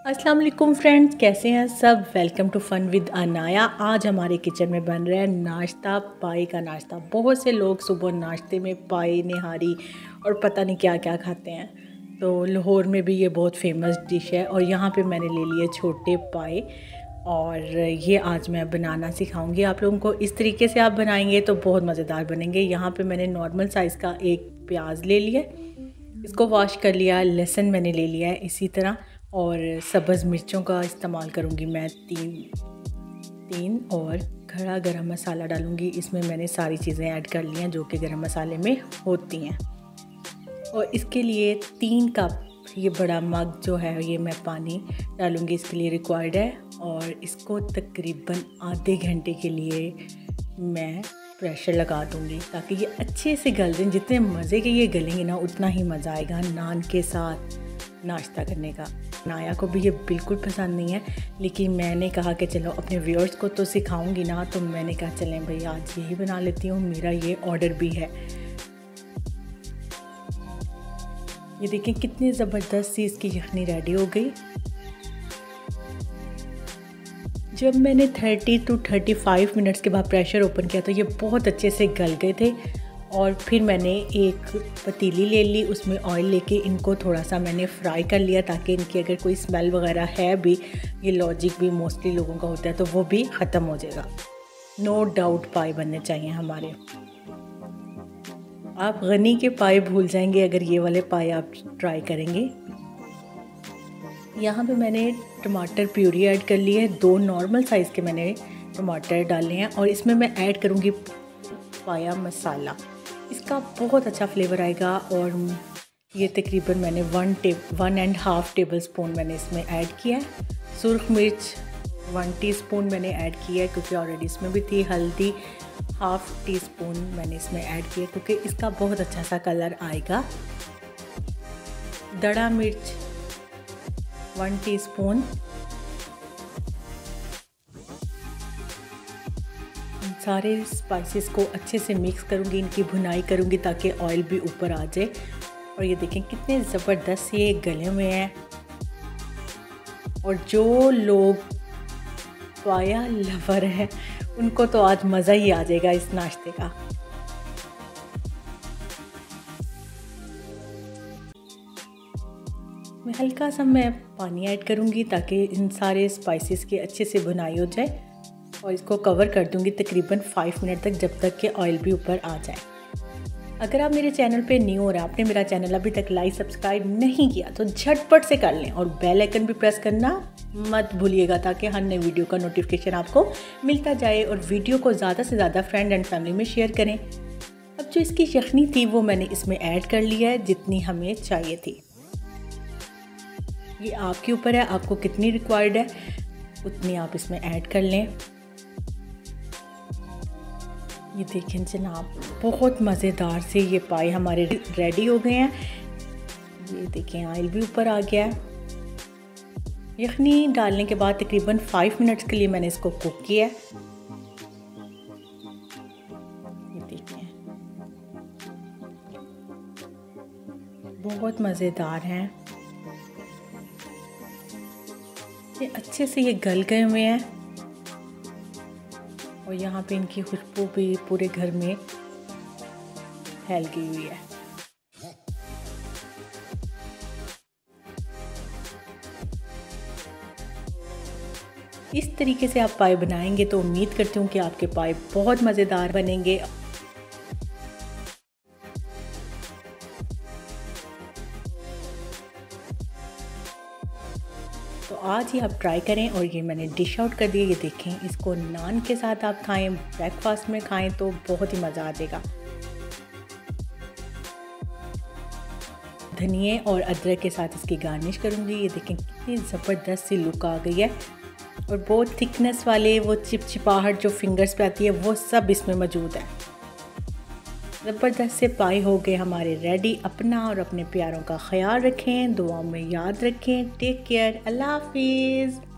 अस्सलाम वालेकुम फ्रेंड्स, कैसे हैं सब? Welcome to fun with Anaya आज हमारे किचन में बन रहा है नाश्ता, पाई का नाश्ता। बहुत से लोग सुबह नाश्ते में पाई, निहारी और पता नहीं क्या क्या खाते हैं। तो लाहौर में भी ये बहुत फ़ेमस डिश है और यहाँ पे मैंने ले लिए छोटे पाए और ये आज मैं बनाना सिखाऊँगी आप लोगों को। इस तरीके से आप बनाएँगे तो बहुत मज़ेदार बनेंगे। यहाँ पे मैंने नॉर्मल साइज़ का एक प्याज ले लिया, इसको वॉश कर लिया, लहसुन मैंने ले लिया है इसी तरह। और सब्ज़ मिर्चों का इस्तेमाल करूँगी मैं तीन तीन और खड़ा गरम मसाला डालूँगी। इसमें मैंने सारी चीज़ें ऐड कर ली हैं जो कि गरम मसाले में होती हैं। और इसके लिए तीन कप ये बड़ा मग जो है, ये मैं पानी डालूँगी, इसके लिए रिक्वायर्ड है। और इसको तकरीबन आधे घंटे के लिए मैं प्रेशर लगा दूँगी ताकि ये अच्छे से गल दें जितने मज़े के ये गलेंगे ना, उतना ही मज़ा आएगा नान के साथ। नाश्ता करने का। नाया को भी ये बिल्कुल पसंद नहीं है, लेकिन मैंने कहा कि चलो अपने व्यूअर्स को तो सिखाऊँगी ना तो मैंने कहा चलें भाई, आज यही बना लेती हूँ, मेरा ये ऑर्डर भी है। ये देखें कितनी ज़बरदस्त सी इसकी यखनी रेडी हो गई। जब मैंने 30 टू 35 मिनट्स के बाद प्रेशर ओपन किया तो ये बहुत अच्छे से गल गए थे। और फिर मैंने एक पतीली ले ली, उसमें ऑयल लेके इनको थोड़ा सा मैंने फ्राई कर लिया ताकि इनकी अगर कोई स्मेल वगैरह है भी, ये लॉजिक भी मोस्टली लोगों का होता है तो वो भी ख़त्म हो जाएगा। नो डाउट पाए बनने चाहिए हमारे। आप गनी के पाए भूल जाएँगे अगर ये वाले पाए आप ट्राई करेंगे। यहाँ पे मैंने टमाटर प्यूरी ऐड कर ली है, दो नॉर्मल साइज़ के मैंने टमाटर डाले हैं और इसमें मैं ऐड करूँगी पाया मसाला। इसका बहुत अच्छा फ्लेवर आएगा और ये तकरीबन मैंने one tab one and half tablespoon मैंने इसमें ऐड किया है। सुरख मिर्च वन टीस्पून मैंने ऐड किया है क्योंकि ऑलरेडी इसमें भी थी। हल्दी हाफ़ टी स्पून मैंने इसमें ऐड किया क्योंकि इसका बहुत अच्छा सा कलर आएगा। दड़ा मिर्च वन टीस्पून सारे स्पाइसेस को अच्छे से मिक्स करूँगी, इनकी भुनाई करूँगी ताकि ऑयल भी ऊपर आ जाए। और ये देखें कितने ज़बरदस्त ये गले हुए हैं। और जो लोग पाया लवर है, उनको तो आज मज़ा ही आ जाएगा इस नाश्ते का। मैं हल्का सा मैं पानी ऐड करूँगी ताकि इन सारे स्पाइसेस की अच्छे से बुनाई हो जाए। और इसको कवर कर दूँगी तकरीबन फाइव मिनट तक जब तक कि ऑयल भी ऊपर आ जाए। अगर आप मेरे चैनल पे न्यू हो रहे आपने मेरा चैनल अभी तक लाइक सब्सक्राइब नहीं किया तो झटपट से कर लें और बेल आइकन भी प्रेस करना मत भूलिएगा ताकि हर नए वीडियो का नोटिफिकेशन आपको मिलता जाए और वीडियो को ज़्यादा से ज़्यादा फ्रेंड एंड फैमिली में शेयर करें। अब जो इसकी यखनी थी, वो मैंने इसमें ऐड कर लिया है, जितनी हमें चाहिए थी। ये आपके ऊपर है, आपको कितनी रिक्वायर्ड है, उतनी आप इसमें ऐड कर लें। ये देखें जनाब, बहुत मज़ेदार से ये पाए हमारे रेडी हो गए हैं। ये देखें आयल भी ऊपर आ गया है। यखनी डालने के बाद तकरीबन फाइव मिनट्स के लिए मैंने इसको कुक किया है। बहुत मज़ेदार हैं। ये अच्छे से ये गल गए हुए हैं। और यहाँ पे इनकी खुशबू भी पूरे घर में फैल गई हुई है। इस तरीके से आप पाए बनाएँगे तो उम्मीद करती हूँ कि आपके पाए बहुत मज़ेदार बनेंगे। तो आज ही आप ट्राई करें और ये मैंने डिश आउट कर दिया, ये देखें, इसको नान के साथ आप खाएँ ब्रेकफास्ट में खाएँ तो बहुत ही मज़ा आ जाएगा। धनिए और अदरक के साथ इसकी गार्निश करूँगी, ये देखें कितनी ज़बरदस्त सी लुक आ गई है। और बहुत थिकनेस वाले वो चिपचिपाहट जो फिंगर्स पे आती है, वो सब इसमें मौजूद है। ज़बरदस्त से पाए हो गए हमारे रेडी अपना और अपने प्यारों का ख्याल रखें दुआ में याद रखें। टेक केयर अल्लाह हाफिज़।